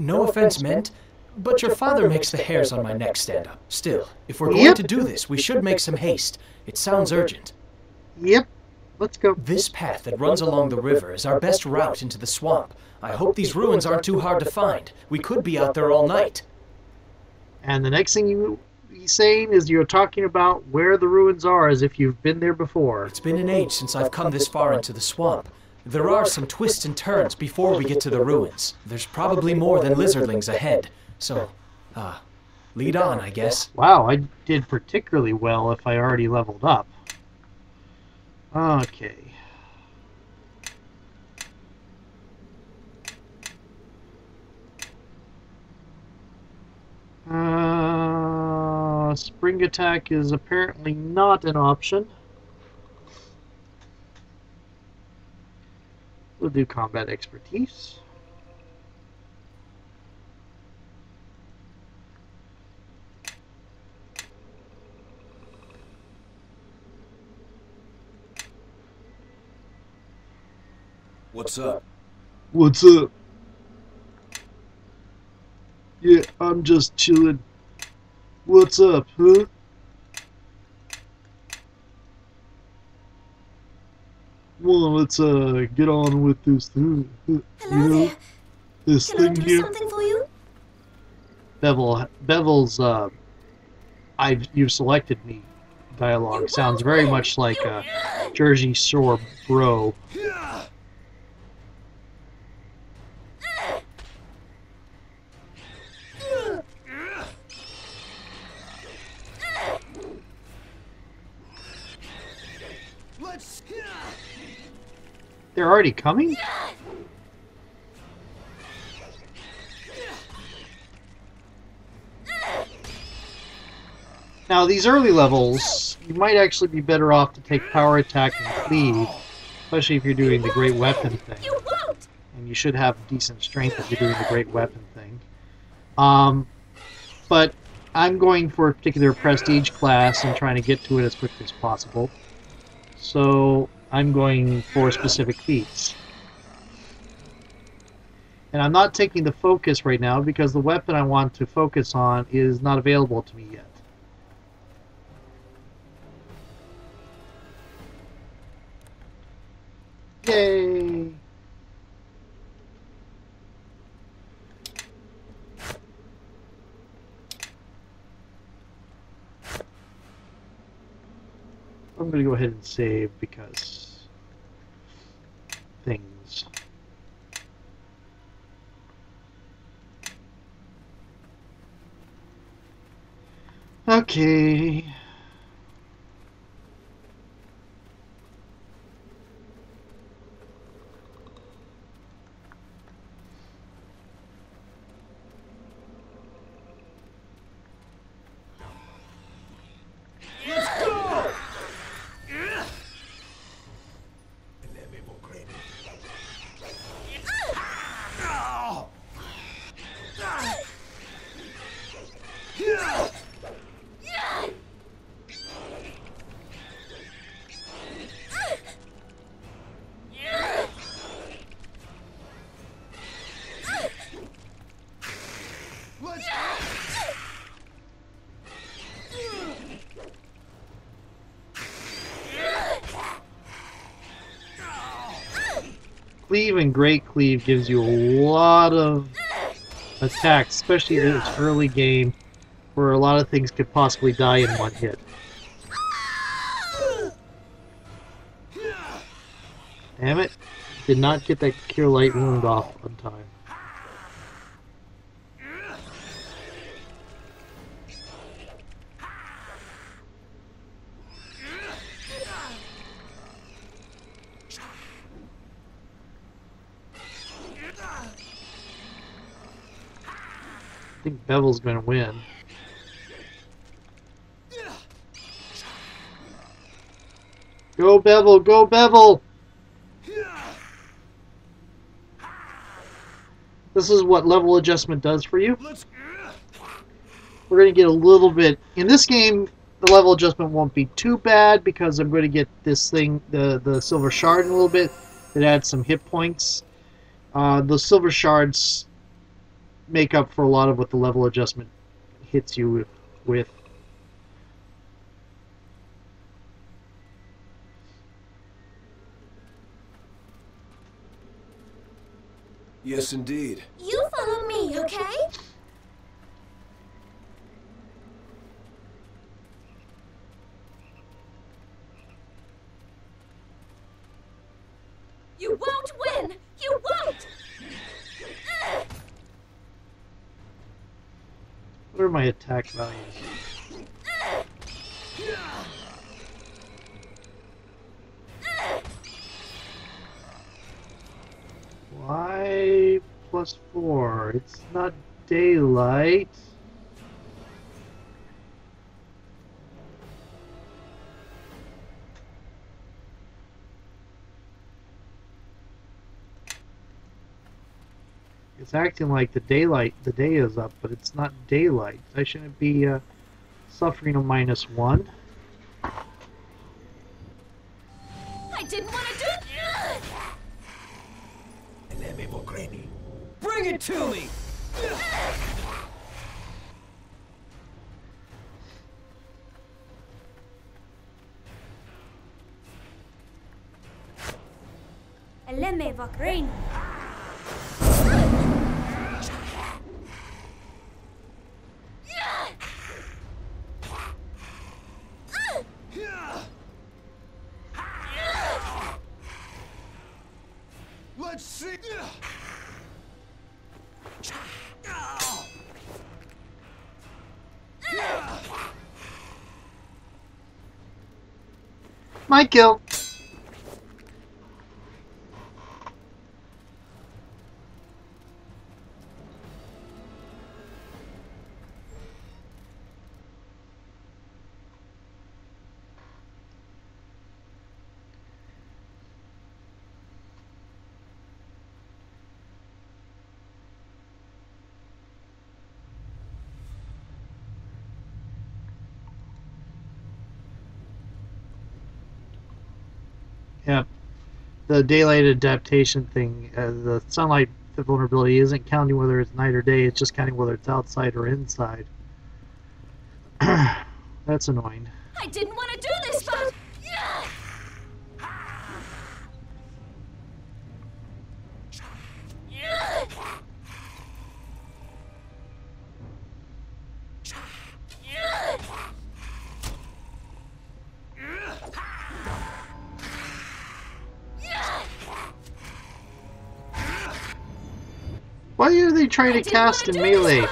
No offense meant, but your father makes the hairs on my neck stand up. Still, if we're going Yep. to do this, we should make some haste. It sounds urgent. Yep. Let's go. This path that runs along the river is our best route into the swamp. I hope these ruins aren't too hard to find. We could be out there all night. And the next thing you he's saying is you're talking about where the ruins are as if you've been there before. It's been an age since I've come this far into the swamp. There are some twists and turns before we get to the ruins. There's probably more than lizardlings ahead. So, uh, lead on, I guess. Wow, I did particularly well if I already leveled up. Okay. Uh, spring attack is apparently not an option. We'll do combat expertise. What's up? What's up? Yeah, I'm just chilling. What's up, huh? Well, let's uh get on with this thing. You know, this Can thing here. something for you? Bevel, Bevel's uh, I've you've selected me. Dialogue sounds very much like a Jersey Shore bro. Already coming. Now, these early levels, you might actually be better off to take power attack and cleave, especially if you're doing the great weapon thing. And you should have decent strength if you're doing the great weapon thing. Um, but I'm going for a particular prestige class and trying to get to it as quickly as possible. So I'm going for specific feats. And I'm not taking the focus right now because the weapon I want to focus on is not available to me yet. Yay! I'm gonna go ahead and save because things. Okay. Cleave and Great Cleave gives you a lot of attacks, especially in its early game, where a lot of things could possibly die in one hit. Damn it. Did not get that Cure Light wound off I think Bevel's gonna win. Go Bevel, go Bevel! This is what level adjustment does for you. We're going to get a little bit... In this game, the level adjustment won't be too bad because I'm going to get this thing, the, the Silver Shard in a little bit. It adds some hit points. Uh, the Silver Shards make up for a lot of what the level adjustment hits you with. with. Yes, indeed. You follow me, okay? You won't win! You won't! What are my attack values? Why plus four? It's not daylight. It's acting like the daylight, the day is up, but it's not daylight. I shouldn't be uh, suffering a minus one. I didn't want to do it. Bring it to me! Eleme Vakrain. My kill. Yep. The daylight adaptation thing, uh, the sunlight vulnerability isn't counting whether it's night or day, it's just counting whether it's outside or inside. That's annoying. I didn't Why are they trying to I didn't cast in this, melee?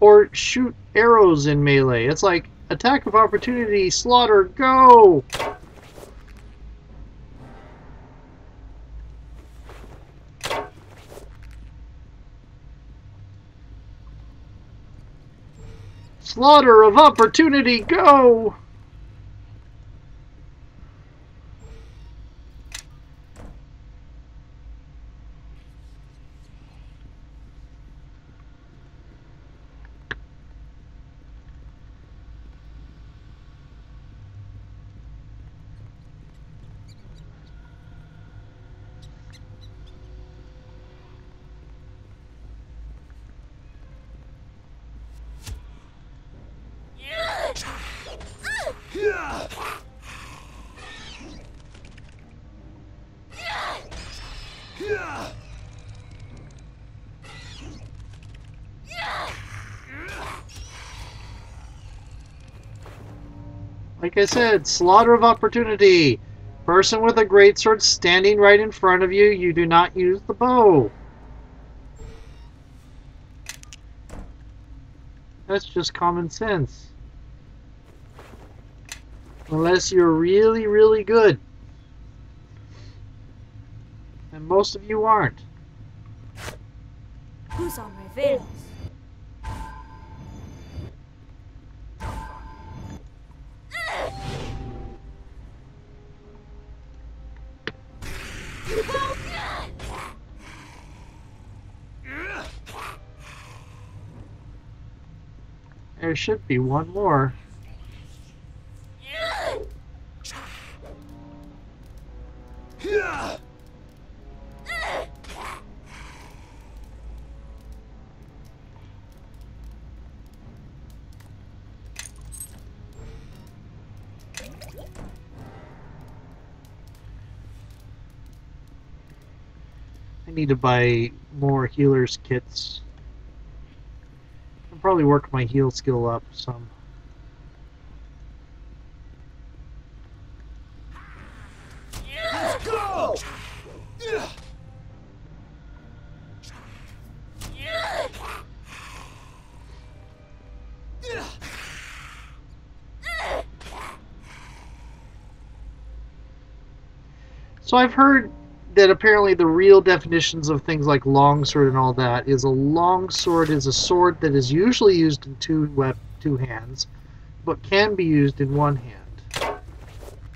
Or shoot arrows in melee? It's like, attack of opportunity, slaughter, go! Slaughter of opportunity, go! Like I said, slaughter of opportunity. Person with a greatsword standing right in front of you, you do not use the bow. That's just common sense. Unless you're really, really good. And most of you aren't. Who's on my veils? There should be one more. I need to buy more healer's kits. I'll probably work my heal skill up some. So I've heard that apparently the real definitions of things like longsword and all that is a longsword is a sword that is usually used in two wep- two hands, but can be used in one hand.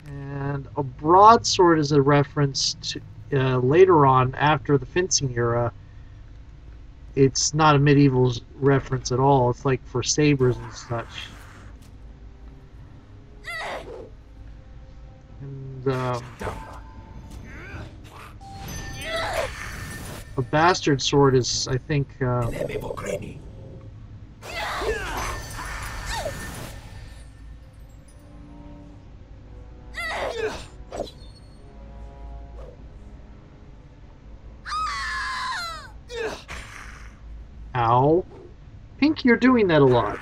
And a broadsword is a reference to uh, later on after the fencing era. It's not a medieval reference at all. It's like for sabers and such. And um, a bastard sword is, I think, uh, ow. Pink, you're doing that a lot.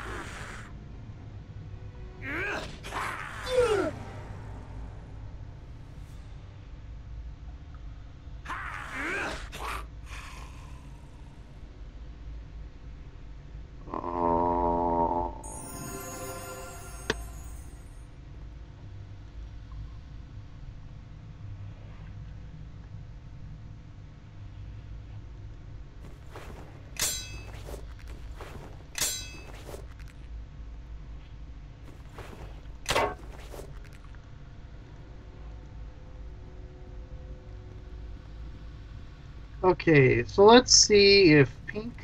Okay, so let's see if Pink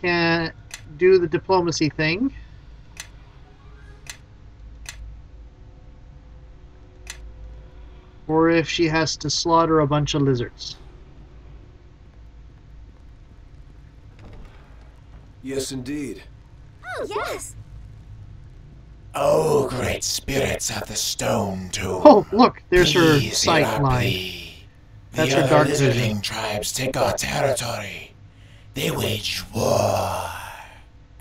can do the diplomacy thing. Or if she has to slaughter a bunch of lizards. Yes, indeed. Oh, yes. Oh, great spirits of the stone tomb. Oh, look, there's her Please sight hear our line. Plea. That's the her other dark vision. lizardling tribes take our territory. They wage war.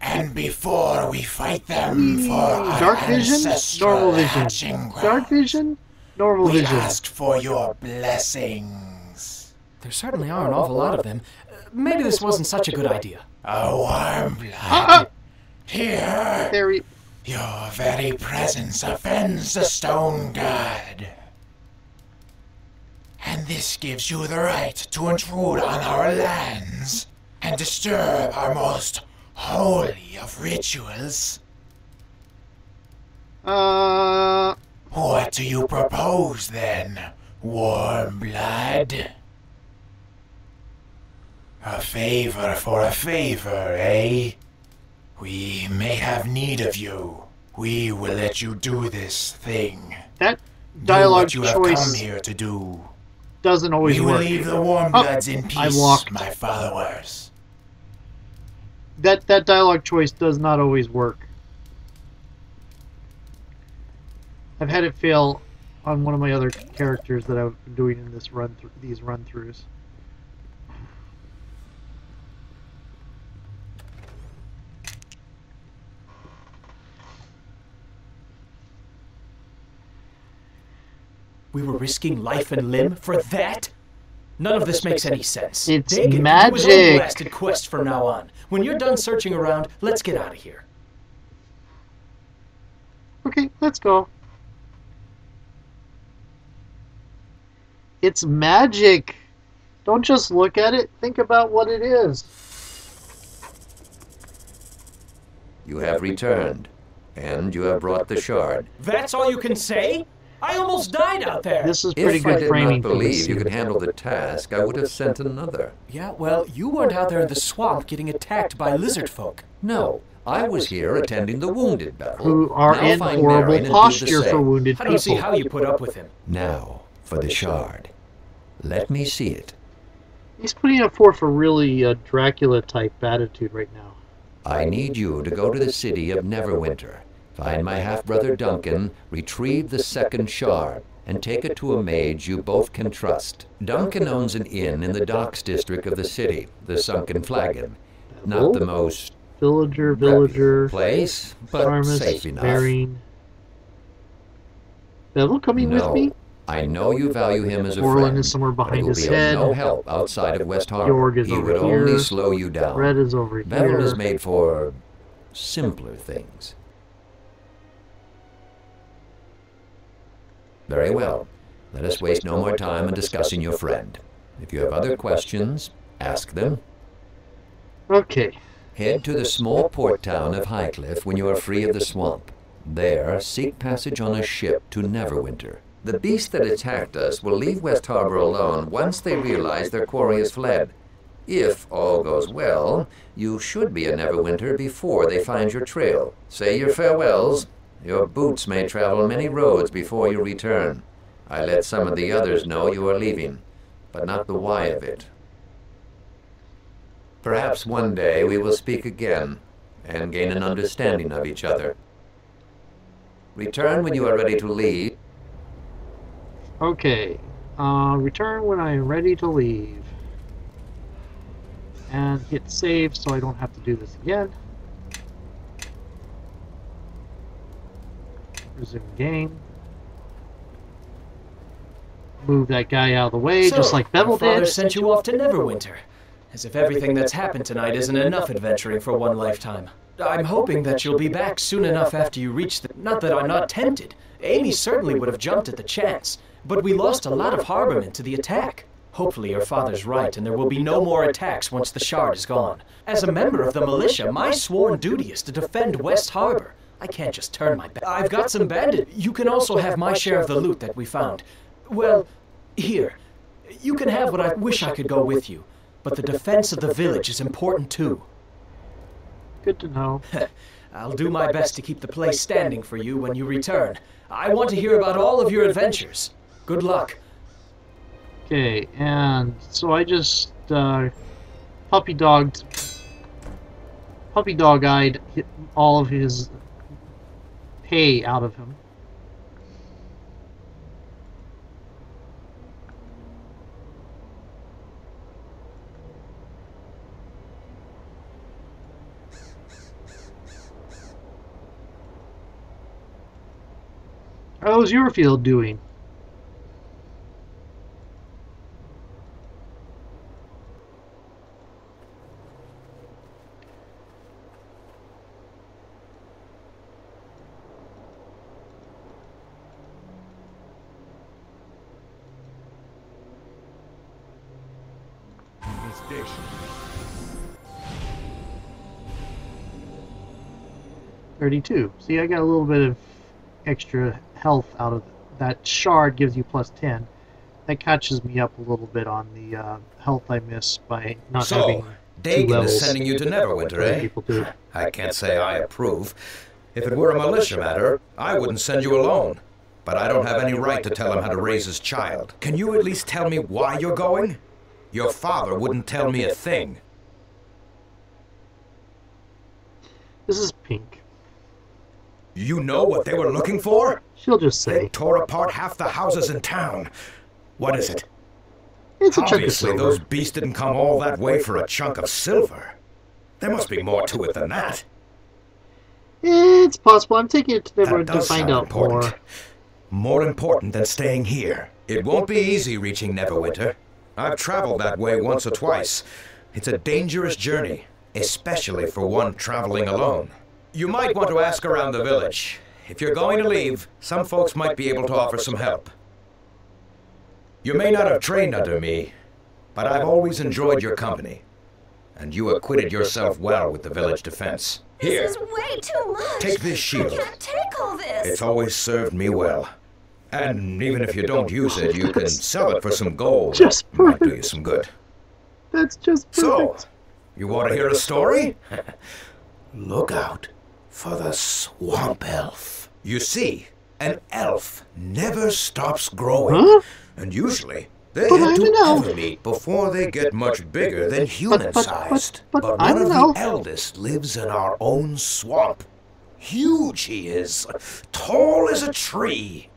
And before we fight them for our Dark vision, ancestral normal vision. ground, Dark vision, normal we vision. ask for your blessings. There certainly are an awful lot of them. Uh, maybe this wasn't such a good idea. A warm blood. Ah, Here, There he, your very presence offends the stone god. And this gives you the right to intrude on our lands and disturb our most holy of rituals. uh, What do you propose then, warm blood? A favor for a favor, eh? We may have need of you. We will let you do this thing. that Do dialogue what you have come here to do. Doesn't always We will work. leave the warm Oh, in I peace, walked. my followers. That that dialogue choice does not always work. I've had it fail on one of my other characters that I've been doing in this run through these run throughs. We were risking life and limb for that? None of this makes any sense. It's Daeghun can do his magic. own blasted quest from now on. When you're done searching around, let's get out of here. Okay, let's go. It's magic. Don't just look at it. Think about what it is. You have returned, and you have brought the shard. That's all you can say? I almost died out there. This is pretty If I good did framing not for this believe you could handle the task, I would have sent another. Yeah, well, you weren't out there in the swamp getting attacked by lizard folk. No, I was here attending the wounded battle. Who are Now in horrible Marion and do the posture for same. wounded I don't see how you put up with him. Now, for the shard. Let me see it. He's putting up forth a really uh, Dracula type attitude right now. I need you to go to the city of Neverwinter. Find my half brother Duncan, retrieve the second shard, and take it to a mage you both can trust. Duncan owns an inn in the docks district of the city, the Sunken Flagon. Not the most Villager, villager, place, but Armus, safe enough. Marine. Bevel coming No, with me? I know you value him as a Orlin friend. is somewhere behind his head. no help outside of West Harbor. He would here. only slow you down. Red is over Bevel is made for simpler things. Very well. Let us waste no more time in discussing your friend. If you have other questions, ask them. Okay. Head to the small port town of Highcliff when you are free of the swamp. There, seek passage on a ship to Neverwinter. The beast that attacked us will leave West Harbor alone once they realize their quarry has fled. If all goes well, you should be in Neverwinter before they find your trail. Say your farewells. Your boots may travel many roads before you return. I let some of the others know you are leaving, but not the why of it. Perhaps one day we will speak again and gain an understanding of each other. Return when you are ready to leave. Okay. Uh, return when I am ready to leave. And hit save so I don't have to do this again. Resume game. Move that guy out of the way, So, just like Bevel father did. sent you off to Neverwinter. As if everything that's happened tonight isn't enough adventuring for one lifetime. I'm hoping that you'll be back soon enough after you reach the. Not that I'm not tempted. Amie certainly would have jumped at the chance, but we lost a lot of harbormen to the attack. Hopefully, your father's right, and there will be no more attacks once the shard is gone. As a member of the militia, my sworn duty is to defend West Harbor. I can't just turn my back. I've got some bandit. You can also have my share of the loot that we found. Well, here. You can have what I wish I could go with you, but the defense of the village is important too. Good to know. I'll do my best to keep the place standing for you when you return. I want to hear about all of your adventures. Good luck. Okay, and so I just uh, puppy dogged, puppy dog eyed all of his pay out of him. How's your field doing? Thirty-two. See, I got a little bit of extra health out of that shard. Gives you plus ten. That catches me up a little bit on the uh, health I miss by not having So, two Daeghun levels. is sending you to Neverwinter, eh? People do. I can't say I approve. If it were a militia matter, I wouldn't send you alone. But I don't have any right to tell him how to raise his child. Can you at least tell me why you're going? Your father wouldn't tell me a thing. This is pink. You know what they were looking for? She'll just say. They tore apart half the houses in town. What is it? it's a chunk of Obviously, silver. those beasts didn't come all that way for a chunk of silver. There must be more to it than that. It's possible. I'm taking it to Neverwinter to find out important. more. More important than staying here. It won't be easy reaching Neverwinter. I've traveled that way once or twice. It's a dangerous journey, especially for one traveling alone. You might want to ask around the village. If you're going to leave, some folks might be able to offer some help. You may not have trained under me, but I've always enjoyed your company. And you acquitted yourself well with the village defense. Here, This is way too much. Take this shield. I can't take all this. it's always served me well. And even if you don't use it, you can sell it for some gold. Just It might do you some good. That's just perfect. So, you want to hear a story? Look out for the swamp elf. You see, an elf never stops growing. Huh? And usually, they But I'm to. Evermeet before they get much bigger than human-sized. but- but one I'm of an the eldest lives in our own swamp. Huge he is, tall as a tree.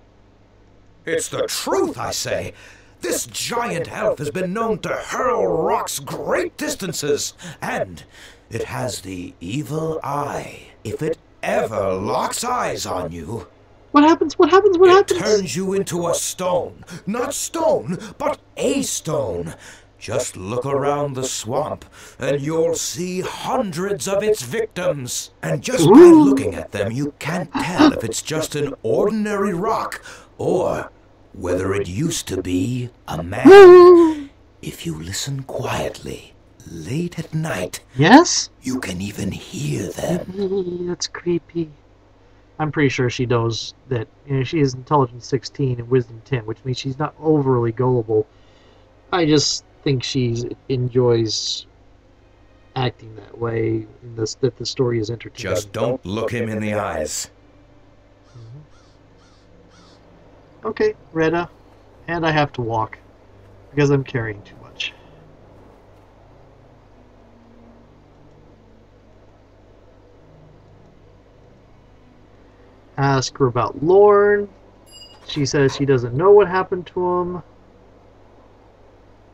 It's the truth, I say. This giant elf has been known to hurl rocks great distances, and it has the evil eye. If it ever locks eyes on you, What happens? What happens? What happens? it turns you into a stone. Not stone, but a stone. Just look around the swamp, and you'll see hundreds of its victims. And just by looking at them, you can't tell if it's just an ordinary rock or whether it used to be a man. If you listen quietly, late at night, yes? you can even hear them. That's creepy. I'm pretty sure she knows that you know, she is intelligence 16 and wisdom 10, which means she's not overly gullible. I just think she enjoys acting that way, and this, that the story is entertaining. Just don't look him in the eyes. Mm-hmm. Okay, Retta. And I have to walk because I'm carrying too much. Ask her about Lorne. She says she doesn't know what happened to him.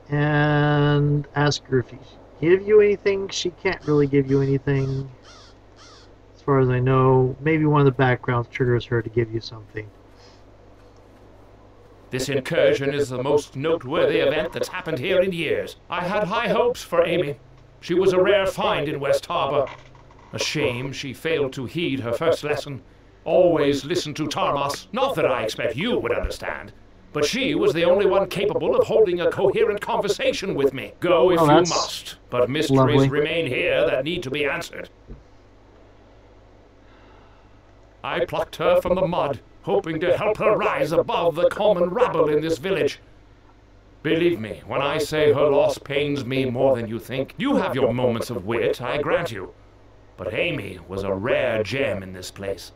And ask her if he give you anything. She can't really give you anything. As far as I know, maybe one of the backgrounds triggers her to give you something. This incursion is the most noteworthy event that's happened here in years. I had high hopes for Amie. She was a rare find in West Harbor. A shame she failed to heed her first lesson. Always listen to Tarmas. Not that I expect you would understand. But she was the only one capable of holding a coherent conversation with me. Go if Oh, you must. But mysteries lovely. remain here that need to be answered. I plucked her from the mud, hoping to help her rise above the common rabble in this village. Believe me, when I say her loss pains me more than you think, you have your moments of wit, I grant you. But Amie was a rare gem in this place.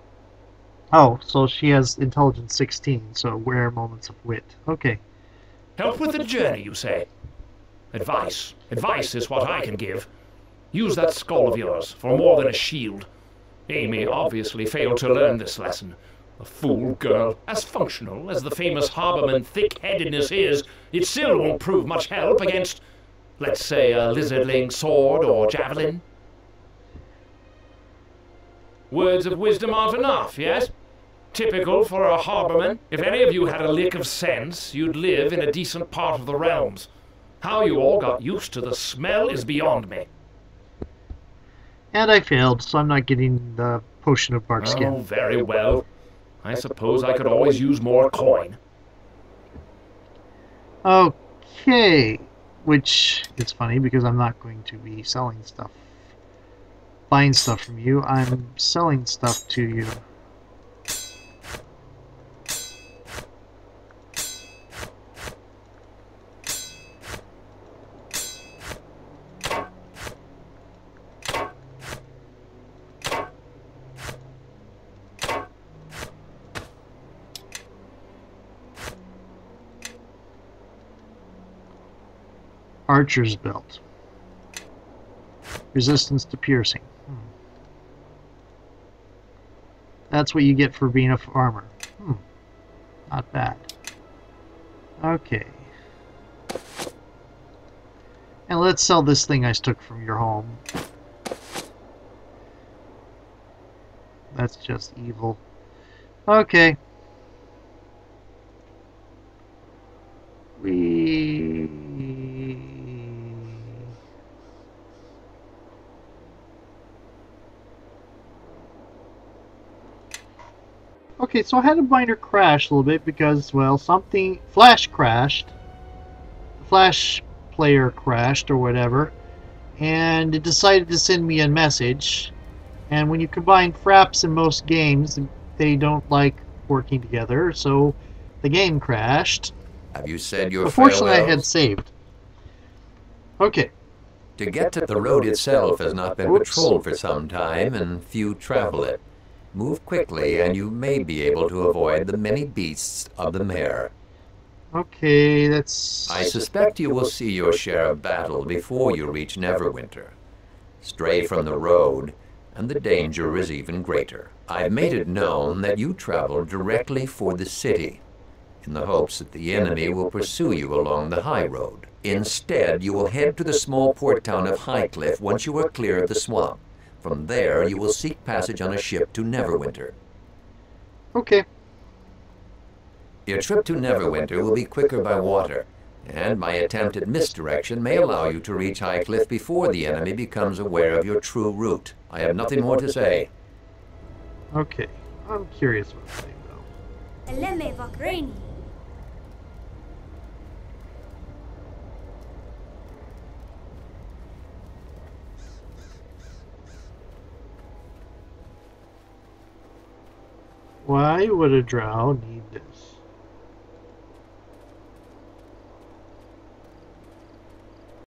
Oh, so she has intelligence 16, so rare moments of wit. Okay. Help with the journey, you say? Advice. Advice is what I can give. Use that skull of yours for more than a shield. Amie obviously failed to learn this lesson. A fool girl. As functional as the famous Harborman thick-headedness is, it still won't prove much help against, let's say, a lizardling sword or javelin. Words of wisdom aren't enough, yes? Typical for a harborman. If any of you had a lick of sense, you'd live in a decent part of the realms. How you all got used to the smell is beyond me. And I failed, so I'm not getting the potion of bark Oh, skin. very well. I suppose I could always use more coin. Okay. Which is funny because I'm not going to be selling stuff. Buying stuff from you. I'm selling stuff to you. Archer's belt. Resistance to piercing. Hmm. That's what you get for being a farmer. Hmm. Not bad. Okay. And let's sell this thing I took from your home. That's just evil. Okay. We Okay, so I had a binder crash a little bit because, well, something Flash crashed. Flash player crashed or whatever, and it decided to send me a message. And when you combine fraps in most games, they don't like working together, so the game crashed. Have you said your Fortunately, I had saved. Okay. To get to the road itself has not been patrolled for some time, and few travel it. Move quickly, and you may be able to avoid the many beasts of the Mere. Okay, that's. I suspect you will see your share of battle before you reach Neverwinter. Stray from the road, and the danger is even greater. I've made it known that you travel directly for the city. in the hopes that the enemy will pursue you along the high road. Instead, you will head to the small port town of Highcliff once you are clear of the swamp. From there, you will seek passage on a ship to Neverwinter. Okay. Your trip to Neverwinter will be quicker by water, and my attempt at misdirection may allow you to reach Highcliff before the enemy becomes aware of your true route. I have nothing more to say. Okay. I'm curious what to say, though. Why would a drow need this?